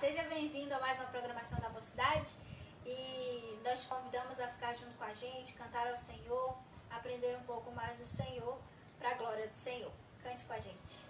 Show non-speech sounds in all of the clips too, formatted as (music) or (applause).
seja bem-vindo a mais uma programação da Mocidade e nós te convidamos a ficar junto com a gente, cantar ao Senhor, aprender um pouco mais do Senhor, para a glória do Senhor. Cante com a gente.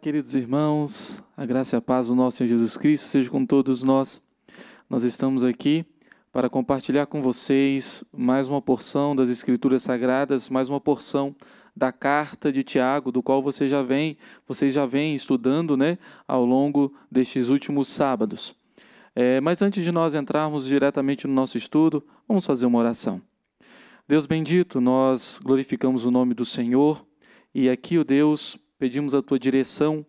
Queridos irmãos, a graça e a paz do nosso Senhor Jesus Cristo seja com todos nós. Nós estamos aqui para compartilhar com vocês mais uma porção das Escrituras Sagradas, mais uma porção da carta de Tiago, do qual você já vem, vocês já vêm estudando, né, ao longo destes últimos sábados. É, mas antes de nós entrarmos diretamente no nosso estudo, vamos fazer uma oração. Deus bendito, nós glorificamos o nome do Senhor e aqui, o Deus, pedimos a tua direção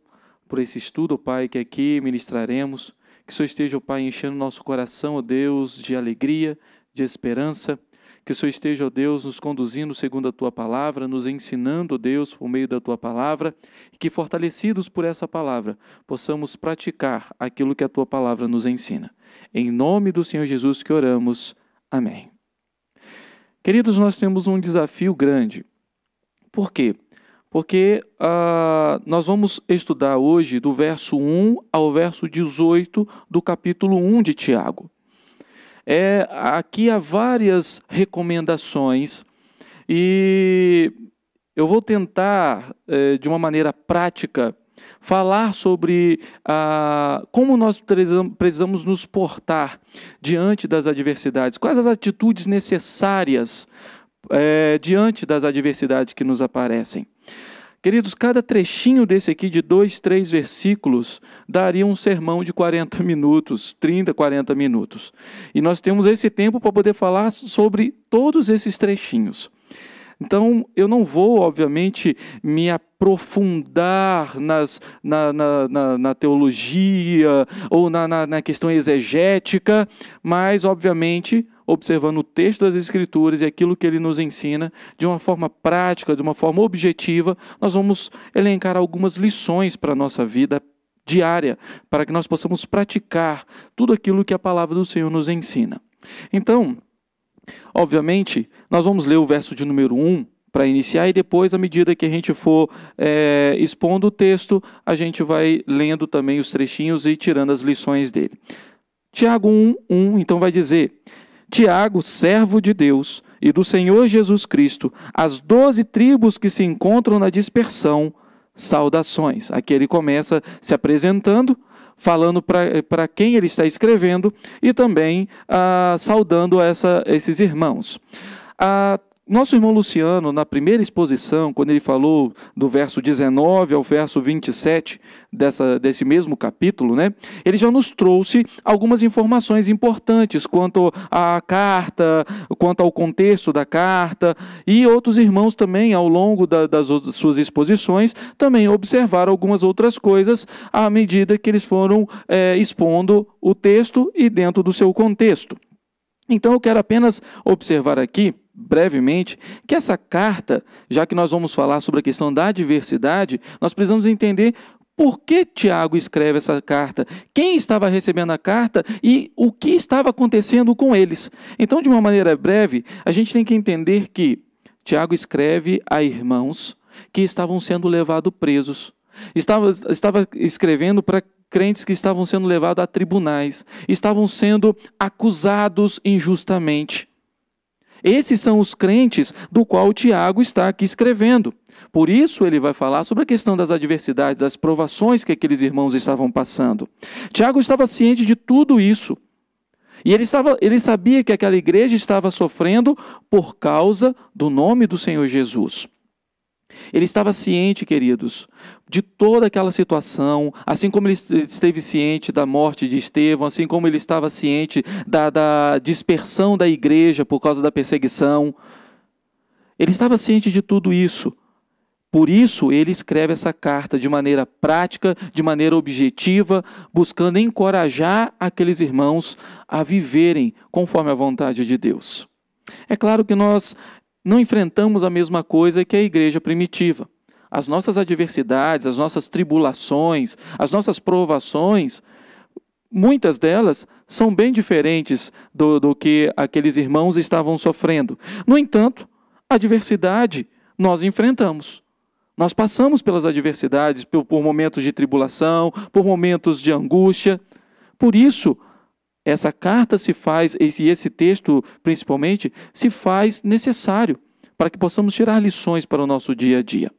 por esse estudo, ó Pai, que aqui ministraremos. Que o Senhor esteja, ó Pai, enchendo nosso coração, ó Deus, de alegria, de esperança. Que o Senhor esteja, ó Deus, nos conduzindo segundo a tua palavra, nos ensinando, ó Deus, por meio da tua palavra, e que, fortalecidos por essa palavra, possamos praticar aquilo que a tua palavra nos ensina. Em nome do Senhor Jesus que oramos. Amém. Queridos, nós temos um desafio grande. Por quê? Porque uh, nós vamos estudar hoje do verso 1 ao verso 18 do capítulo 1 de Tiago. É, aqui há várias recomendações e eu vou tentar, eh, de uma maneira prática, falar sobre ah, como nós precisamos nos portar diante das adversidades, quais as atitudes necessárias eh, diante das adversidades que nos aparecem. Queridos, cada trechinho desse aqui, de dois, três versículos, daria um sermão de 40 (laughs) minutos, 30, 40 minutos. E nós temos esse tempo para poder falar sobre todos esses trechinhos. Então, eu não vou, obviamente, me aprofundar nas, na, na, na, na teologia ou na, na questão exegética, mas, obviamente, observando o texto das Escrituras e aquilo que ele nos ensina de uma forma prática, de uma forma objetiva, nós vamos elencar algumas lições para a nossa vida diária, para que nós possamos praticar tudo aquilo que a palavra do Senhor nos ensina. Então, obviamente, nós vamos ler o verso de número 1 para iniciar e depois, à medida que a gente for é, expondo o texto, a gente vai lendo também os trechinhos e tirando as lições dele. Tiago 1, 1, então vai dizer: Tiago, servo de Deus e do Senhor Jesus Cristo, as doze tribos que se encontram na dispersão, saudações. Aqui ele começa se apresentando, falando para quem ele está escrevendo e também ah, saudando essa, esses irmãos. Ah, nosso irmão Luciano, na primeira exposição, quando ele falou do verso 19 ao verso 27 dessa, desse mesmo capítulo, né, ele já nos trouxe algumas informações importantes quanto à carta, quanto ao contexto da carta, e outros irmãos também, ao longo da, das suas exposições, também observaram algumas outras coisas à medida que eles foram é, expondo o texto e dentro do seu contexto. Então eu quero apenas observar aqui brevemente que essa carta, já que nós vamos falar sobre a questão da diversidade, nós precisamos entender por que Tiago escreve essa carta, quem estava recebendo a carta e o que estava acontecendo com eles. Então, de uma maneira breve, a gente tem que entender que Tiago escreve a irmãos que estavam sendo levados presos. Estava, estava escrevendo para crentes que estavam sendo levados a tribunais, estavam sendo acusados injustamente. Esses são os crentes do qual Tiago está aqui escrevendo. Por isso ele vai falar sobre a questão das adversidades, das provações que aqueles irmãos estavam passando. Tiago estava ciente de tudo isso. E ele, estava, ele sabia que aquela igreja estava sofrendo por causa do nome do Senhor Jesus. Ele estava ciente, queridos, de toda aquela situação, assim como ele esteve ciente da morte de Estevão, assim como ele estava ciente da, da dispersão da igreja por causa da perseguição. Ele estava ciente de tudo isso. Por isso, ele escreve essa carta de maneira prática, de maneira objetiva, buscando encorajar aqueles irmãos a viverem conforme a vontade de Deus. É claro que nós não enfrentamos a mesma coisa que a igreja primitiva. As nossas adversidades, as nossas tribulações, as nossas provações, muitas delas são bem diferentes do, do que aqueles irmãos estavam sofrendo. No entanto, a adversidade nós enfrentamos. Nós passamos pelas adversidades, por, por momentos de tribulação, por momentos de angústia. Por isso, essa carta se faz, e esse texto principalmente, se faz necessário para que possamos tirar lições para o nosso dia a dia.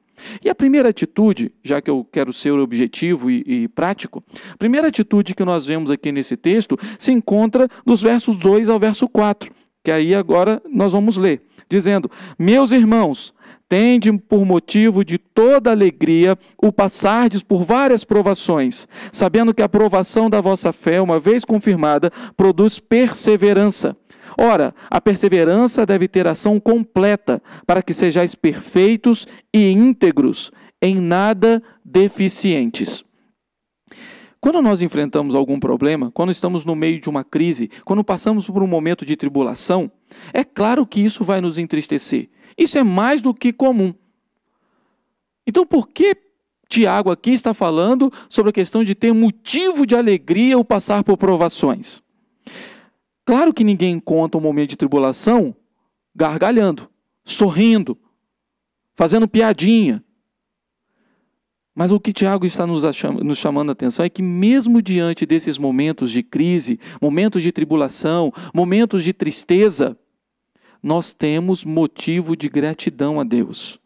E a primeira atitude, já que eu quero ser objetivo e, e, prático, a primeira atitude que nós vemos aqui nesse texto se encontra dos versos 2 ao verso 4, que aí agora nós vamos ler, dizendo: Meus irmãos, tende por motivo de toda alegria o passardes por várias provações, sabendo que a provação da vossa fé, uma vez confirmada, produz perseverança. Ora, a perseverança deve ter ação completa, para que sejais perfeitos e íntegros, em nada deficientes. Quando nós enfrentamos algum problema, quando estamos no meio de uma crise, quando passamos por um momento de tribulação, é claro que isso vai nos entristecer. Isso é mais do que comum. Então, por que Tiago aqui está falando sobre a questão de ter motivo de alegria ao passar por provações? Claro que ninguém conta um momento de tribulação gargalhando, sorrindo, fazendo piadinha. Mas o que Tiago está nos, nos chamando a atenção é que, mesmo diante desses momentos de crise, momentos de tribulação, momentos de tristeza, nós temos motivo de gratidão a Deus.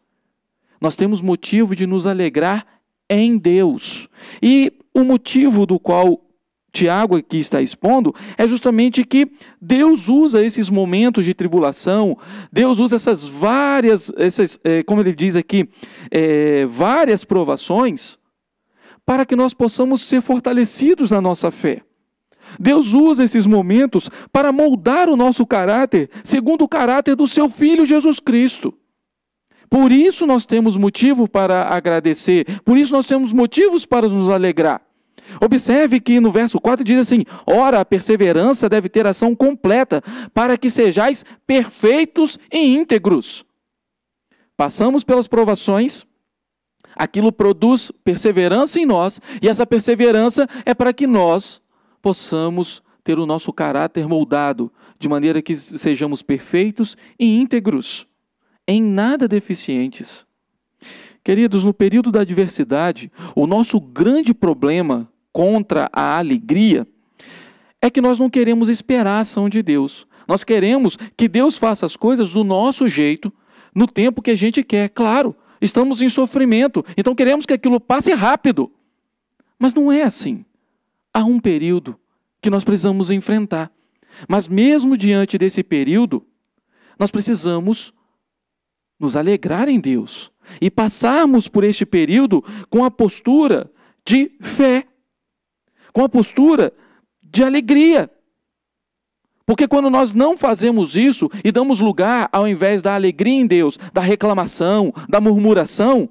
Nós temos motivo de nos alegrar em Deus. E o motivo do qual Tiago aqui está expondo é justamente que Deus usa esses momentos de tribulação, Deus usa essas várias, essas, é, como ele diz aqui, é, várias provações, para que nós possamos ser fortalecidos na nossa fé. Deus usa esses momentos para moldar o nosso caráter segundo o caráter do seu Filho Jesus Cristo. Por isso nós temos motivo para agradecer, por isso nós temos motivos para nos alegrar. Observe que no verso 4 diz assim: Ora, a perseverança deve ter ação completa, para que sejais perfeitos e íntegros. Passamos pelas provações, aquilo produz perseverança em nós, e essa perseverança é para que nós possamos ter o nosso caráter moldado, de maneira que sejamos perfeitos e íntegros, em nada deficientes. Queridos, no período da adversidade, o nosso grande problema contra a alegria é que nós não queremos esperar a ação de Deus. Nós queremos que Deus faça as coisas do nosso jeito, no tempo que a gente quer. Claro, estamos em sofrimento, então queremos que aquilo passe rápido. Mas não é assim. Há um período que nós precisamos enfrentar. Mas mesmo diante desse período, nós precisamos nos alegrar em Deus e passarmos por este período com a postura de fé com a postura de alegria. Porque quando nós não fazemos isso e damos lugar, ao invés da alegria em Deus, da reclamação, da murmuração,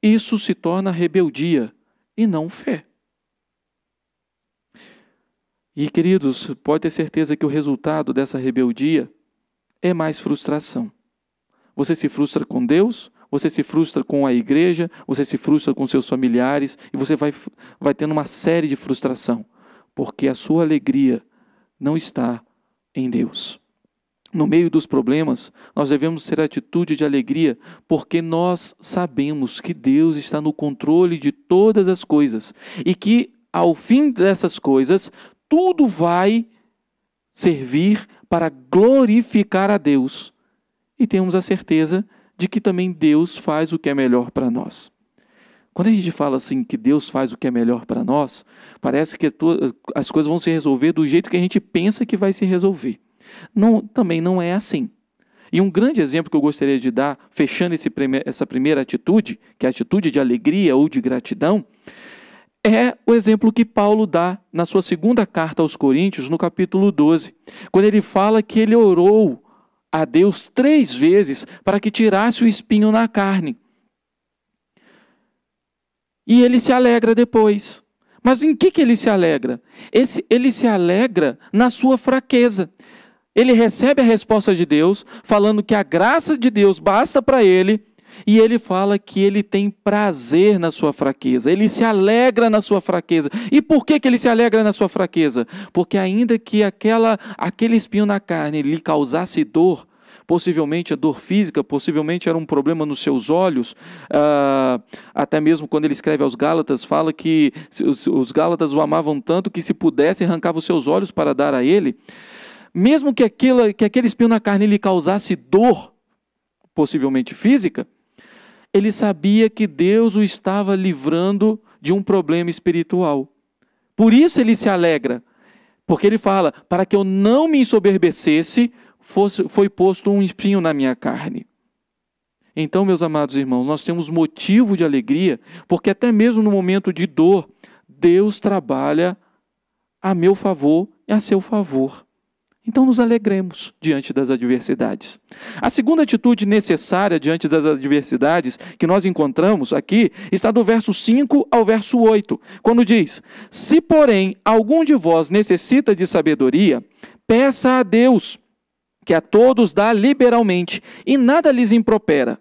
isso se torna rebeldia e não fé. E queridos, pode ter certeza que o resultado dessa rebeldia é mais frustração. Você se frustra com Deus, você se frustra com a igreja, você se frustra com seus familiares e você vai, vai tendo uma série de frustração, porque a sua alegria não está em Deus. No meio dos problemas, nós devemos ter atitude de alegria, porque nós sabemos que Deus está no controle de todas as coisas e que, ao fim dessas coisas, tudo vai servir para glorificar a Deus. E temos a certeza de que também Deus faz o que é melhor para nós. Quando a gente fala assim que Deus faz o que é melhor para nós, parece que as coisas vão se resolver do jeito que a gente pensa que vai se resolver. Não, também não é assim. E um grande exemplo que eu gostaria de dar, fechando prime essa primeira atitude, que é a atitude de alegria ou de gratidão, é o exemplo que Paulo dá na sua segunda carta aos Coríntios, no capítulo 12, quando ele fala que ele orou a Deus três vezes para que tirasse o espinho na carne. E ele se alegra depois. Mas em que, que ele se alegra? Esse, ele se alegra na sua fraqueza. Ele recebe a resposta de Deus, falando que a graça de Deus basta para ele, e ele fala que ele tem prazer na sua fraqueza, ele se alegra na sua fraqueza. E por que, que ele se alegra na sua fraqueza? Porque, ainda que aquela, aquele espinho na carne lhe causasse dor, possivelmente a dor física, possivelmente era um problema nos seus olhos. Uh, até mesmo quando ele escreve aos Gálatas, fala que os, os Gálatas o amavam tanto que, se pudesse, arrancava os seus olhos para dar a ele. Mesmo que, aquilo, que aquele espinho na carne lhe causasse dor, possivelmente física, ele sabia que Deus o estava livrando de um problema espiritual. Por isso ele se alegra, porque ele fala: para que eu não me ensoberbecesse, fosse, foi posto um espinho na minha carne. Então, meus amados irmãos, nós temos motivo de alegria, porque até mesmo no momento de dor, Deus trabalha a meu favor e a seu favor. Então nos alegremos diante das adversidades. A segunda atitude necessária diante das adversidades que nós encontramos aqui está do verso 5 ao verso 8, quando diz: Se, porém, algum de vós necessita de sabedoria, peça a Deus, que a todos dá liberalmente, e nada lhes impropera,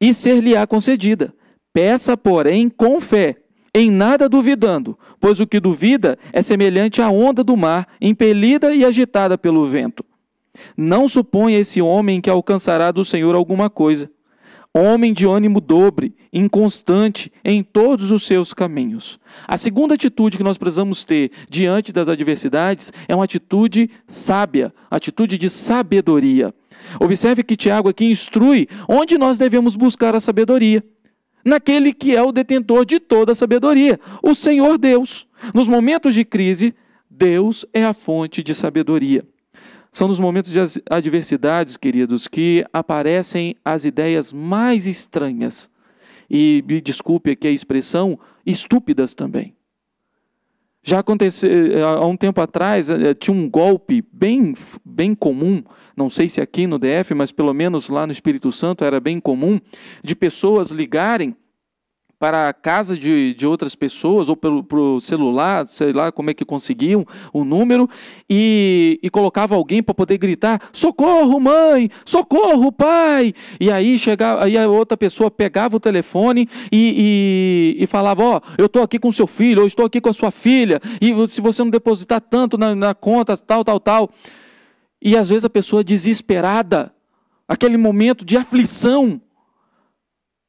e ser-lhe-á concedida. Peça, porém, com fé em nada duvidando, pois o que duvida é semelhante à onda do mar, impelida e agitada pelo vento. Não suponha esse homem que alcançará do Senhor alguma coisa. Homem de ânimo dobre, inconstante em todos os seus caminhos. A segunda atitude que nós precisamos ter diante das adversidades é uma atitude sábia, atitude de sabedoria. Observe que Tiago aqui instrui onde nós devemos buscar a sabedoria naquele que é o detentor de toda a sabedoria, o Senhor Deus. Nos momentos de crise, Deus é a fonte de sabedoria. São nos momentos de adversidades, queridos, que aparecem as ideias mais estranhas. E me desculpe aqui a expressão, estúpidas também. Já aconteceu, eh, há um tempo atrás, eh, tinha um golpe bem, bem comum, não sei se aqui no DF, mas pelo menos lá no Espírito Santo era bem comum, de pessoas ligarem para a casa de, de outras pessoas ou pelo pro celular, sei lá como é que conseguiam o número, e, e colocava alguém para poder gritar: socorro, mãe! Socorro, pai! E aí chegava, aí a outra pessoa pegava o telefone e, e, e falava: Ó, oh, eu estou aqui com seu filho, eu estou aqui com a sua filha, e se você não depositar tanto na, na conta, tal, tal, tal. E às vezes a pessoa desesperada, aquele momento de aflição,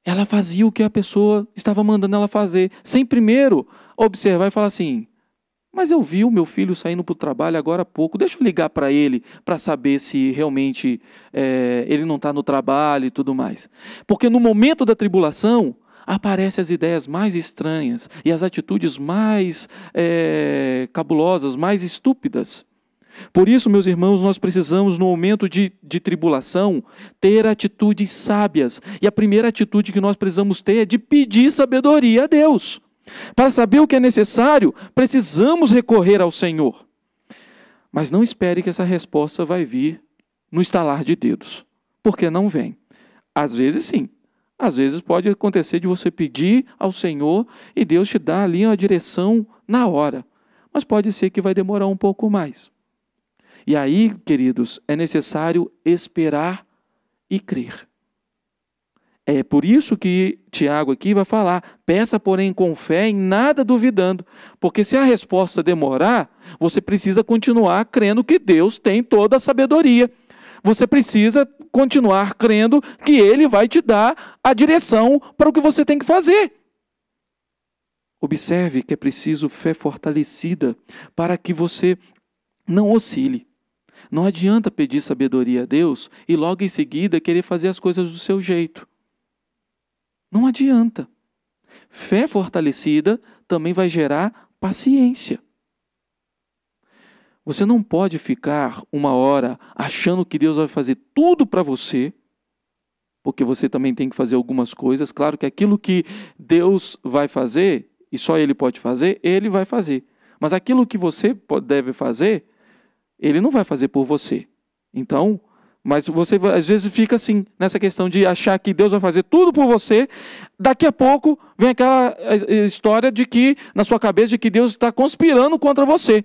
ela fazia o que a pessoa estava mandando ela fazer, sem primeiro observar e falar assim: mas eu vi o meu filho saindo para o trabalho agora há pouco, deixa eu ligar para ele para saber se realmente é, ele não está no trabalho e tudo mais. Porque no momento da tribulação, aparecem as ideias mais estranhas e as atitudes mais é, cabulosas, mais estúpidas. Por isso, meus irmãos, nós precisamos, no momento de, de tribulação, ter atitudes sábias. E a primeira atitude que nós precisamos ter é de pedir sabedoria a Deus. Para saber o que é necessário, precisamos recorrer ao Senhor. Mas não espere que essa resposta vai vir no estalar de dedos, porque não vem. Às vezes sim. Às vezes pode acontecer de você pedir ao Senhor e Deus te dá ali a direção na hora. Mas pode ser que vai demorar um pouco mais. E aí, queridos, é necessário esperar e crer. É por isso que Tiago aqui vai falar: peça, porém, com fé, em nada duvidando. Porque se a resposta demorar, você precisa continuar crendo que Deus tem toda a sabedoria. Você precisa continuar crendo que Ele vai te dar a direção para o que você tem que fazer. Observe que é preciso fé fortalecida para que você não oscile. Não adianta pedir sabedoria a Deus e logo em seguida querer fazer as coisas do seu jeito. Não adianta. Fé fortalecida também vai gerar paciência. Você não pode ficar uma hora achando que Deus vai fazer tudo para você, porque você também tem que fazer algumas coisas. Claro que aquilo que Deus vai fazer, e só Ele pode fazer, Ele vai fazer. Mas aquilo que você deve fazer, ele não vai fazer por você. Então, mas você às vezes fica assim, nessa questão de achar que Deus vai fazer tudo por você. Daqui a pouco vem aquela história de que, na sua cabeça, de que Deus está conspirando contra você.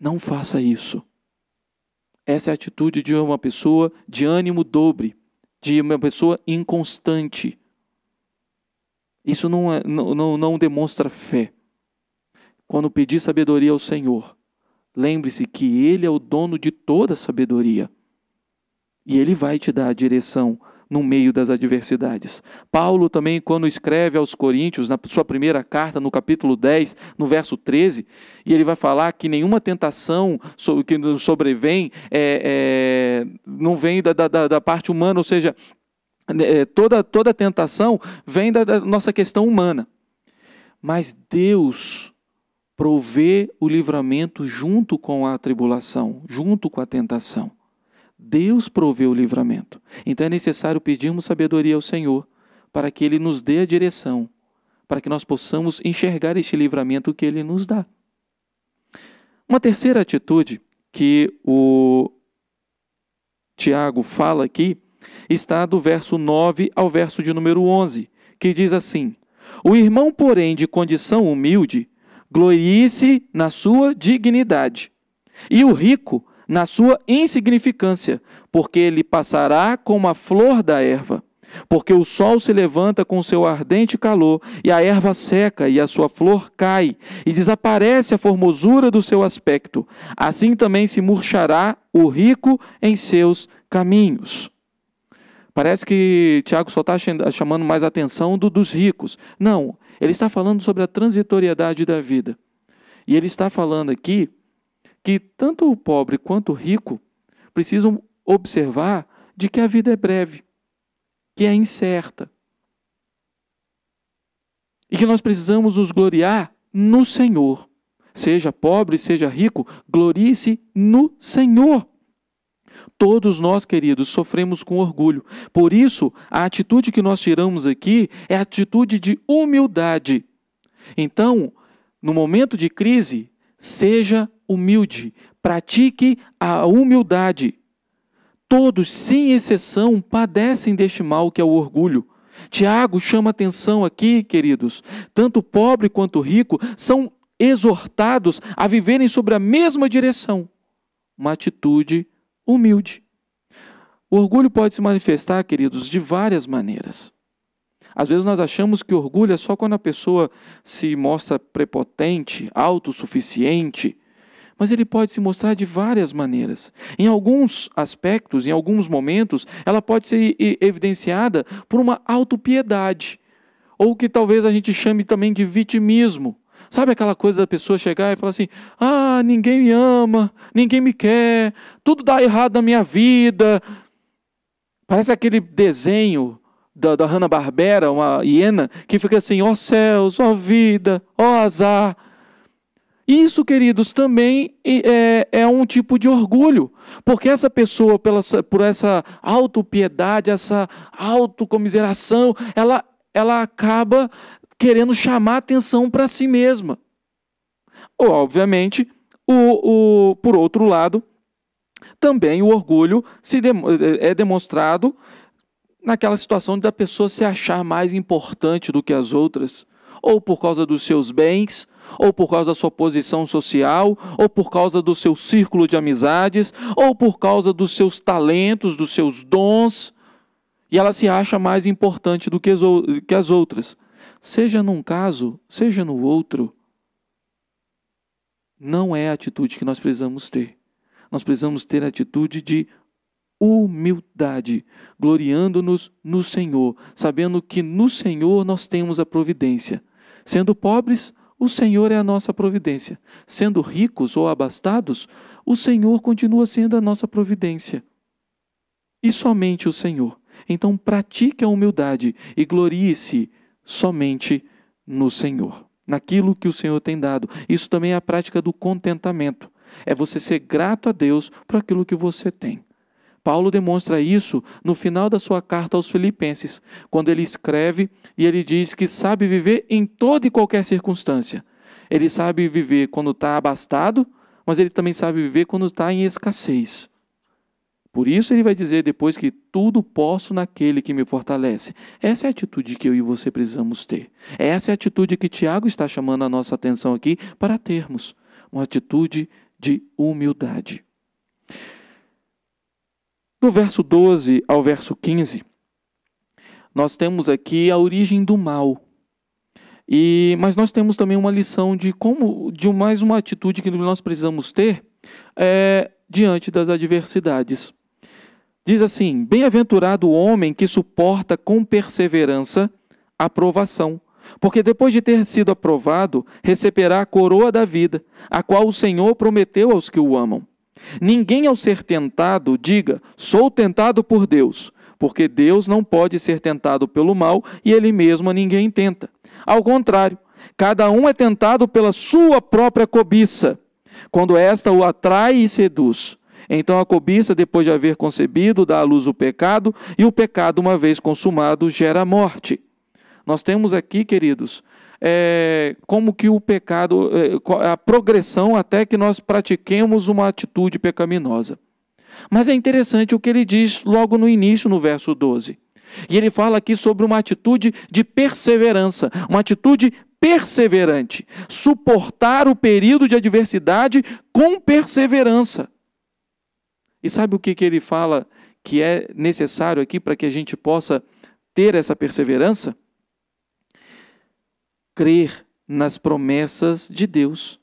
Não faça isso. Essa é a atitude de uma pessoa de ânimo dobre, de uma pessoa inconstante. Isso não, é, não, não, não demonstra fé. Quando pedir sabedoria ao Senhor, Lembre-se que Ele é o dono de toda a sabedoria. E Ele vai te dar a direção no meio das adversidades. Paulo também, quando escreve aos Coríntios, na sua primeira carta, no capítulo 10, no verso 13, e ele vai falar que nenhuma tentação que nos sobrevém é, é, não vem da, da, da parte humana, ou seja, é, toda, toda tentação vem da, da nossa questão humana. Mas Deus provê o livramento junto com a tribulação, junto com a tentação. Deus provê o livramento. Então é necessário pedirmos sabedoria ao Senhor para que Ele nos dê a direção, para que nós possamos enxergar este livramento que Ele nos dá. Uma terceira atitude que o Tiago fala aqui está do verso 9 ao verso de número 11, que diz assim: O irmão, porém, de condição humilde, glorie-se na sua dignidade, e o rico na sua insignificância, porque ele passará como a flor da erva. Porque o sol se levanta com seu ardente calor, e a erva seca, e a sua flor cai, e desaparece a formosura do seu aspecto. Assim também se murchará o rico em seus caminhos. Parece que Tiago só está chamando mais atenção do, dos ricos. Não, ele está falando sobre a transitoriedade da vida. E ele está falando aqui que tanto o pobre quanto o rico precisam observar de que a vida é breve, que é incerta. E que nós precisamos nos gloriar no Senhor. Seja pobre, seja rico, glorie-se no Senhor. Todos nós, queridos, sofremos com orgulho. Por isso, a atitude que nós tiramos aqui é a atitude de humildade. Então, no momento de crise, seja humilde, pratique a humildade. Todos, sem exceção, padecem deste mal que é o orgulho. Tiago chama atenção aqui, queridos. Tanto pobre quanto rico são exortados a viverem sobre a mesma direção. Uma atitude humilde. O orgulho pode se manifestar, queridos, de várias maneiras. Às vezes nós achamos que orgulho é só quando a pessoa se mostra prepotente, autossuficiente, mas ele pode se mostrar de várias maneiras. Em alguns aspectos, em alguns momentos, ela pode ser evidenciada por uma autopiedade, ou que talvez a gente chame também de vitimismo. Sabe aquela coisa da pessoa chegar e falar assim: ah, ninguém me ama, ninguém me quer, tudo dá errado na minha vida. Parece aquele desenho da, da Hanna-Barbera, uma hiena, que fica assim: ó oh céus, ó oh vida, ó oh azar. Isso, queridos, também é, é, um tipo de orgulho, porque essa pessoa, pela, por essa autopiedade, essa autocomiseração, ela, ela acaba querendo chamar atenção para si mesma. Obviamente, o, o, por outro lado, também o orgulho se de, é demonstrado naquela situação da pessoa se achar mais importante do que as outras, ou por causa dos seus bens, ou por causa da sua posição social, ou por causa do seu círculo de amizades, ou por causa dos seus talentos, dos seus dons, e ela se acha mais importante do que as outras seja num caso, seja no outro, não é a atitude que nós precisamos ter. Nós precisamos ter a atitude de humildade, gloriando-nos no Senhor, sabendo que no Senhor nós temos a providência. Sendo pobres, o Senhor é a nossa providência. Sendo ricos ou abastados, o Senhor continua sendo a nossa providência. E somente o Senhor. Então pratique a humildade e glorie-se somente no Senhor, naquilo que o Senhor tem dado. Isso também é a prática do contentamento. É você ser grato a Deus por aquilo que você tem. Paulo demonstra isso no final da sua carta aos Filipenses, quando ele escreve e ele diz que sabe viver em toda e qualquer circunstância. Ele sabe viver quando está abastado, mas ele também sabe viver quando está em escassez. Por isso ele vai dizer depois que tudo posso naquele que me fortalece. Essa é a atitude que eu e você precisamos ter. Essa é a atitude que Tiago está chamando a nossa atenção aqui para termos. Uma atitude de humildade. Do verso 12 ao verso 15, nós temos aqui a origem do mal. E, mas nós temos também uma lição de como, de mais uma atitude que nós precisamos ter é, diante das adversidades. Diz assim: Bem-aventurado o homem que suporta com perseverança a provação, porque depois de ter sido aprovado, receberá a coroa da vida, a qual o Senhor prometeu aos que o amam. Ninguém, ao ser tentado, diga: Sou tentado por Deus, porque Deus não pode ser tentado pelo mal e ele mesmo a ninguém tenta. Ao contrário, cada um é tentado pela sua própria cobiça, quando esta o atrai e seduz. Então a cobiça, depois de haver concebido, dá à luz o pecado, e o pecado, uma vez consumado, gera morte. Nós temos aqui, queridos, é, como que o pecado, é, a progressão até que nós pratiquemos uma atitude pecaminosa. Mas é interessante o que ele diz logo no início, no verso 12. E ele fala aqui sobre uma atitude de perseverança, uma atitude perseverante, suportar o período de adversidade com perseverança. E sabe o que, que ele fala que é necessário aqui para que a gente possa ter essa perseverança? Crer nas promessas de Deus.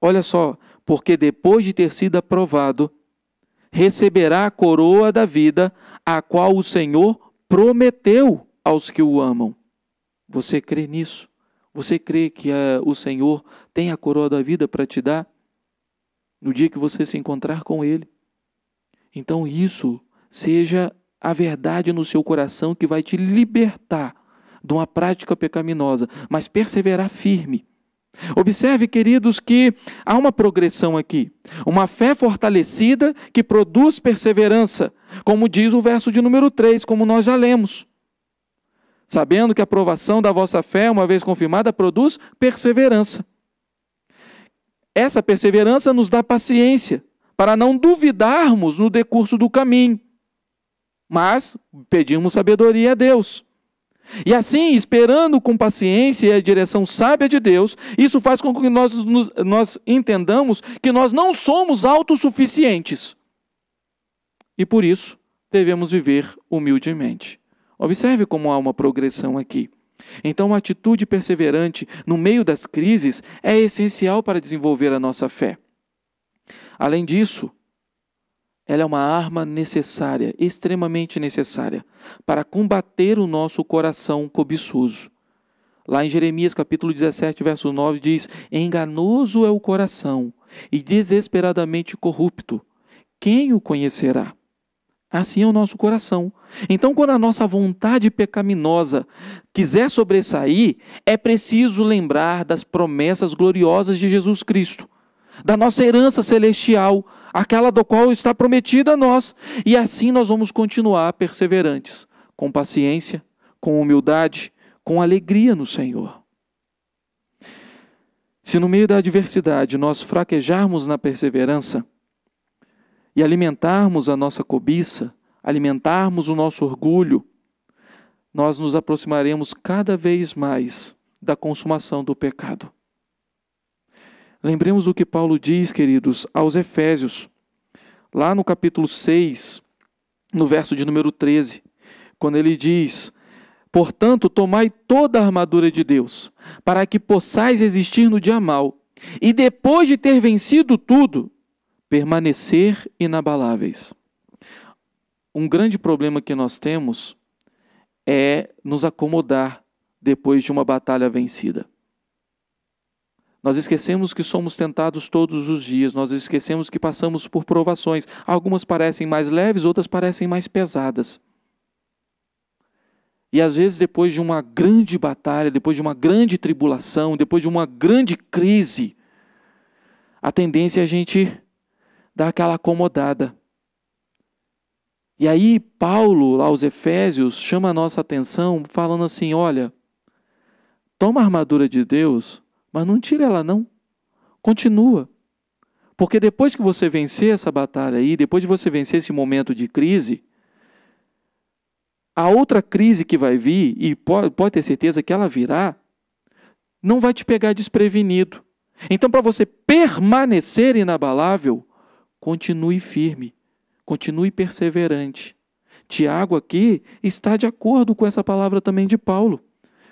Olha só, porque depois de ter sido aprovado, receberá a coroa da vida, a qual o Senhor prometeu aos que o amam. Você crê nisso? Você crê que uh, o Senhor tem a coroa da vida para te dar no dia que você se encontrar com Ele? Então, isso seja a verdade no seu coração que vai te libertar de uma prática pecaminosa, mas perseverar firme. Observe, queridos, que há uma progressão aqui. Uma fé fortalecida que produz perseverança, como diz o verso de número 3, como nós já lemos. Sabendo que a aprovação da vossa fé, uma vez confirmada, produz perseverança. Essa perseverança nos dá paciência, para não duvidarmos no decurso do caminho. Mas pedimos sabedoria a Deus. E assim, esperando com paciência a direção sábia de Deus, isso faz com que nós, nós entendamos que nós não somos autossuficientes. E por isso, devemos viver humildemente. Observe como há uma progressão aqui. Então, uma atitude perseverante no meio das crises é essencial para desenvolver a nossa fé. Além disso, ela é uma arma necessária, extremamente necessária, para combater o nosso coração cobiçoso. Lá em Jeremias capítulo 17, verso 9 diz: Enganoso é o coração e desesperadamente corrupto. Quem o conhecerá? Assim é o nosso coração. Então, quando a nossa vontade pecaminosa quiser sobressair, é preciso lembrar das promessas gloriosas de Jesus Cristo da nossa herança celestial, aquela do qual está prometida a nós. E assim nós vamos continuar perseverantes, com paciência, com humildade, com alegria no Senhor. Se no meio da adversidade nós fraquejarmos na perseverança e alimentarmos a nossa cobiça, alimentarmos o nosso orgulho, nós nos aproximaremos cada vez mais da consumação do pecado. Lembremos o que Paulo diz, queridos, aos Efésios, lá no capítulo 6, no verso de número 13, quando ele diz: Portanto, tomai toda a armadura de Deus, para que possais existir no dia mal, e depois de ter vencido tudo, permanecer inabaláveis. Um grande problema que nós temos é nos acomodar depois de uma batalha vencida. Nós esquecemos que somos tentados todos os dias, nós esquecemos que passamos por provações. Algumas parecem mais leves, outras parecem mais pesadas. E às vezes, depois de uma grande batalha, depois de uma grande tribulação, depois de uma grande crise, a tendência é a gente dar aquela acomodada. E aí, Paulo, aos Efésios, chama a nossa atenção, falando assim: olha, toma a armadura de Deus mas não tira ela não. Continua. Porque depois que você vencer essa batalha aí, depois de você vencer esse momento de crise, a outra crise que vai vir, e pode, pode ter certeza que ela virá, não vai te pegar desprevenido. Então, para você permanecer inabalável, continue firme, continue perseverante. Tiago aqui está de acordo com essa palavra também de Paulo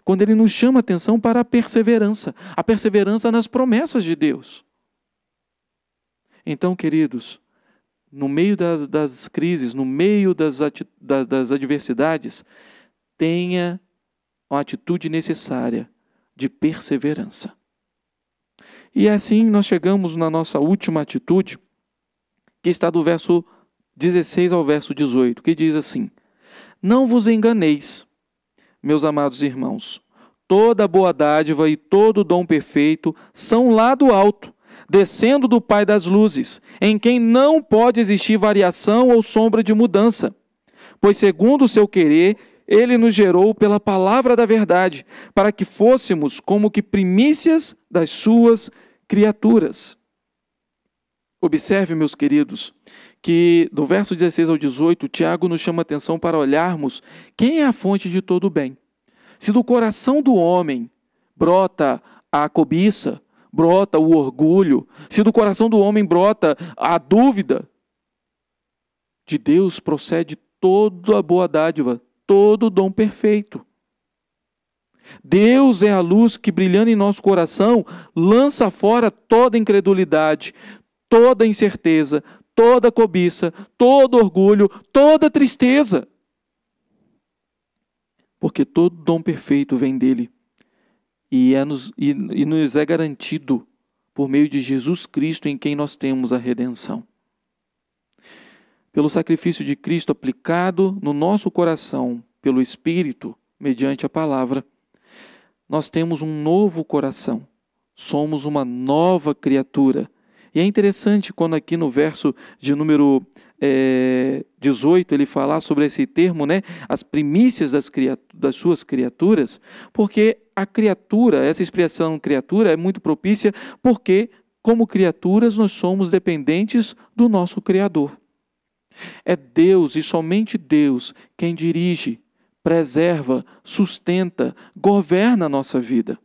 quando ele nos chama atenção para a perseverança, a perseverança nas promessas de Deus. Então, queridos, no meio das, das crises, no meio das, das adversidades, tenha a atitude necessária de perseverança. E assim nós chegamos na nossa última atitude, que está do verso 16 ao verso 18, que diz assim: Não vos enganeis, meus amados irmãos. Toda boa dádiva e todo dom perfeito são lá do alto, descendo do Pai das luzes, em quem não pode existir variação ou sombra de mudança. Pois, segundo o seu querer, ele nos gerou pela palavra da verdade, para que fôssemos como que primícias das suas criaturas. Observe, meus queridos, que do verso 16 ao 18, Tiago nos chama atenção para olharmos quem é a fonte de todo o bem. Se do coração do homem brota a cobiça, brota o orgulho, se do coração do homem brota a dúvida, de Deus procede toda a boa dádiva, todo o dom perfeito. Deus é a luz que, brilhando em nosso coração, lança fora toda incredulidade, toda incerteza, toda cobiça, todo orgulho, toda tristeza. Porque todo dom perfeito vem dele e, é nos, e, e nos é garantido por meio de Jesus Cristo, em quem nós temos a redenção. Pelo sacrifício de Cristo aplicado no nosso coração, pelo Espírito, mediante a palavra, nós temos um novo coração, somos uma nova criatura. E é interessante quando aqui no verso de número é, 18 ele falar sobre esse termo, né, as primícias das, das suas criaturas, porque a criatura, essa expressão criatura é muito propícia porque, como criaturas, nós somos dependentes do nosso Criador. É Deus e somente Deus quem dirige, preserva, sustenta, governa a nossa vida.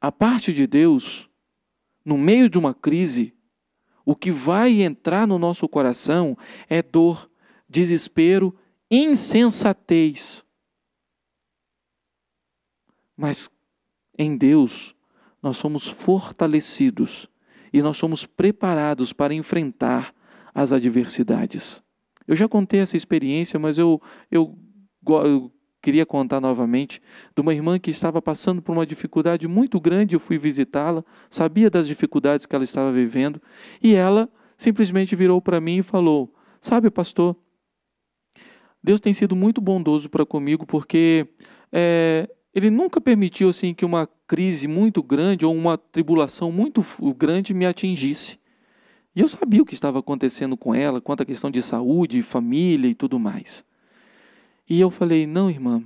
A parte de Deus, no meio de uma crise, o que vai entrar no nosso coração é dor, desespero, insensatez. Mas em Deus nós somos fortalecidos e nós somos preparados para enfrentar as adversidades. Eu já contei essa experiência, mas eu, eu, eu queria contar novamente de uma irmã que estava passando por uma dificuldade muito grande. Eu fui visitá-la, sabia das dificuldades que ela estava vivendo, e ela simplesmente virou para mim e falou: Sabe, pastor, Deus tem sido muito bondoso para comigo porque é, ele nunca permitiu assim que uma crise muito grande ou uma tribulação muito grande me atingisse. E eu sabia o que estava acontecendo com ela, quanto à questão de saúde, família e tudo mais. E eu falei: "Não, irmã,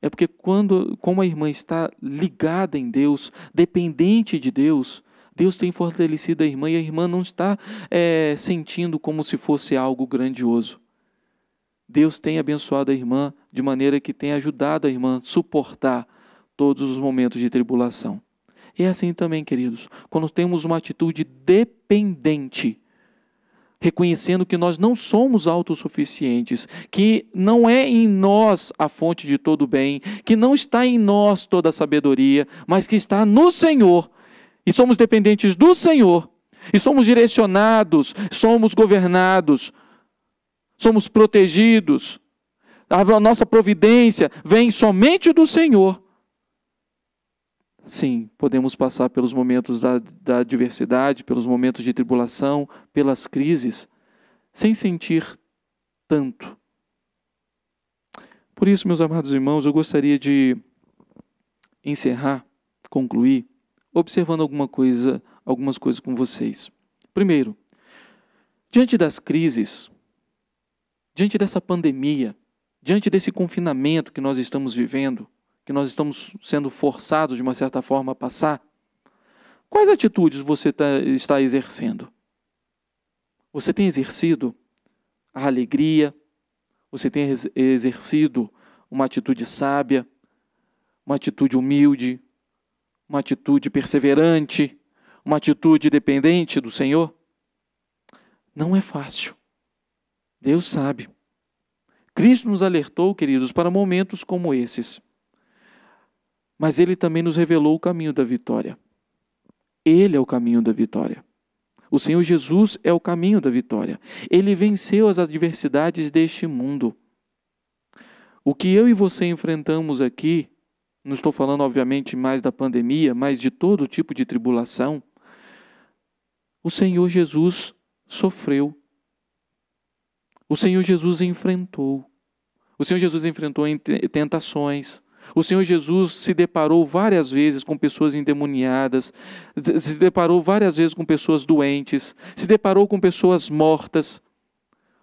é porque quando como a irmã está ligada em Deus, dependente de Deus, Deus tem fortalecido a irmã e a irmã não está é, sentindo como se fosse algo grandioso. Deus tem abençoado a irmã de maneira que tem ajudado a irmã a suportar todos os momentos de tribulação. E é assim também, queridos, quando temos uma atitude dependente, reconhecendo que nós não somos autossuficientes, que não é em nós a fonte de todo bem, que não está em nós toda a sabedoria, mas que está no Senhor, e somos dependentes do Senhor, e somos direcionados, somos governados, somos protegidos, a nossa providência vem somente do Senhor. Sim, podemos passar pelos momentos da, da adversidade, pelos momentos de tribulação, pelas crises, sem sentir tanto. Por isso, meus amados irmãos, eu gostaria de encerrar, concluir, observando alguma coisa, algumas coisas com vocês. Primeiro, diante das crises, diante dessa pandemia, diante desse confinamento que nós estamos vivendo, que nós estamos sendo forçados, de uma certa forma, a passar, quais atitudes você tá, está exercendo? Você tem exercido a alegria? Você tem exercido uma atitude sábia, uma atitude humilde, uma atitude perseverante, uma atitude dependente do Senhor? Não é fácil. Deus sabe. Cristo nos alertou, queridos, para momentos como esses mas ele também nos revelou o caminho da vitória. Ele é o caminho da vitória. O Senhor Jesus é o caminho da vitória. Ele venceu as adversidades deste mundo. O que eu e você enfrentamos aqui, não estou falando, obviamente, mais da pandemia, mas de todo tipo de tribulação, o Senhor Jesus sofreu. O Senhor Jesus enfrentou. O Senhor Jesus enfrentou tentações. O Senhor Jesus se deparou várias vezes com pessoas endemoniadas, se deparou várias vezes com pessoas doentes, se deparou com pessoas mortas.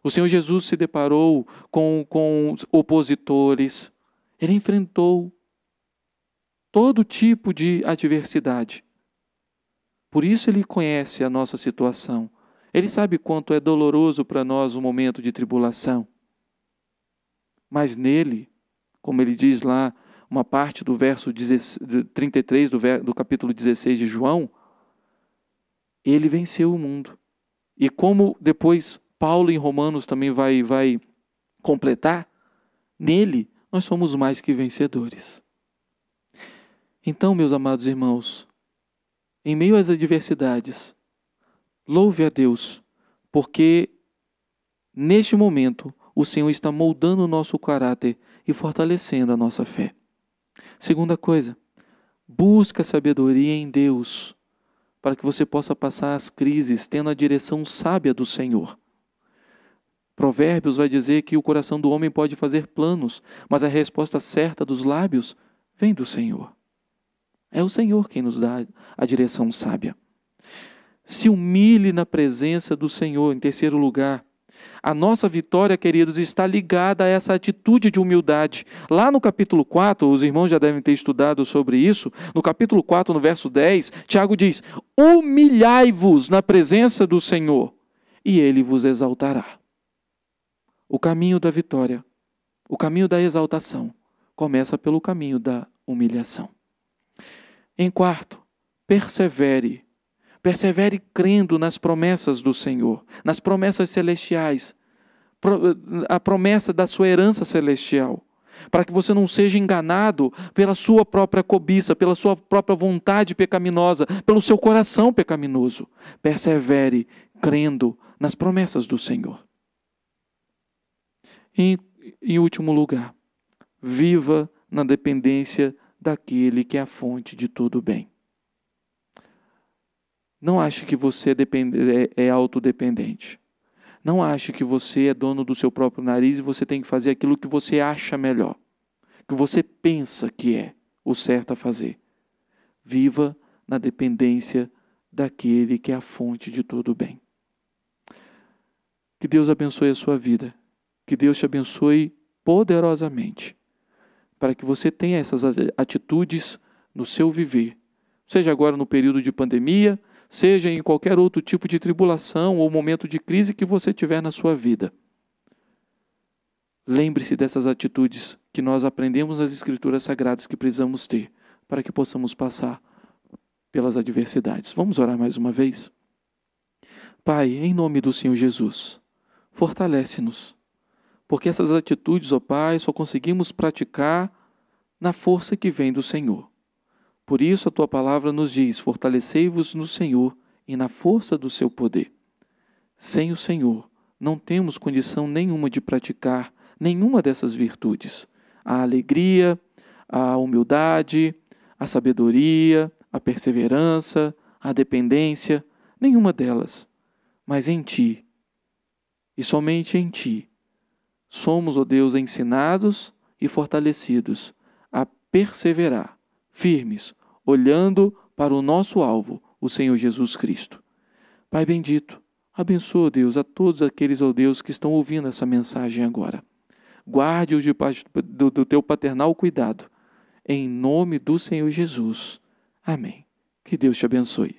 O Senhor Jesus se deparou com, com opositores. Ele enfrentou todo tipo de adversidade. Por isso ele conhece a nossa situação. Ele sabe quanto é doloroso para nós o momento de tribulação. Mas nele, como ele diz lá, uma parte do verso 33 do, capítulo 16 de João, ele venceu o mundo. E como depois Paulo em Romanos também vai, vai completar, nele nós somos mais que vencedores. Então, meus amados irmãos, em meio às adversidades, louve a Deus, porque neste momento o Senhor está moldando o nosso caráter e fortalecendo a nossa fé. Segunda coisa, busca sabedoria em Deus, para que você possa passar as crises tendo a direção sábia do Senhor. Provérbios vai dizer que o coração do homem pode fazer planos, mas a resposta certa dos lábios vem do Senhor. É o Senhor quem nos dá a direção sábia. Se humilhe na presença do Senhor, em terceiro lugar. A nossa vitória, queridos, está ligada a essa atitude de humildade. Lá no capítulo 4, os irmãos já devem ter estudado sobre isso. No capítulo 4, no verso 10, Tiago diz: Humilhai-vos na presença do Senhor, e ele vos exaltará. O caminho da vitória, o caminho da exaltação, começa pelo caminho da humilhação. Em quarto, persevere. Persevere crendo nas promessas do Senhor, nas promessas celestiais, a promessa da sua herança celestial, para que você não seja enganado pela sua própria cobiça, pela sua própria vontade pecaminosa, pelo seu coração pecaminoso. Persevere crendo nas promessas do Senhor. Em, em último lugar, viva na dependência daquele que é a fonte de todo bem. Não ache que você é, é autodependente. Não ache que você é dono do seu próprio nariz e você tem que fazer aquilo que você acha melhor, que você pensa que é o certo a fazer. Viva na dependência daquele que é a fonte de todo bem. Que Deus abençoe a sua vida que Deus te abençoe poderosamente, para que você tenha essas atitudes no seu viver, seja agora no período de pandemia, seja em qualquer outro tipo de tribulação ou momento de crise que você tiver na sua vida. Lembre-se dessas atitudes que nós aprendemos nas Escrituras Sagradas que precisamos ter para que possamos passar pelas adversidades. Vamos orar mais uma vez? Pai, em nome do Senhor Jesus, fortalece-nos porque essas atitudes, ó Pai, só conseguimos praticar na força que vem do Senhor. Por isso a tua palavra nos diz: fortalecei-vos no Senhor e na força do seu poder. Sem o Senhor, não temos condição nenhuma de praticar nenhuma dessas virtudes. A alegria, a humildade, a sabedoria, a perseverança, a dependência, nenhuma delas. Mas em Ti, e somente em Ti, somos, ó Deus, ensinados e fortalecidos a perseverar, firmes, olhando para o nosso alvo, o Senhor Jesus Cristo. Pai bendito, abençoa, Deus, a todos aqueles, ó Deus, que estão ouvindo essa mensagem agora. Guarde-os do, do teu paternal cuidado. Em nome do Senhor Jesus. Amém. Que Deus te abençoe.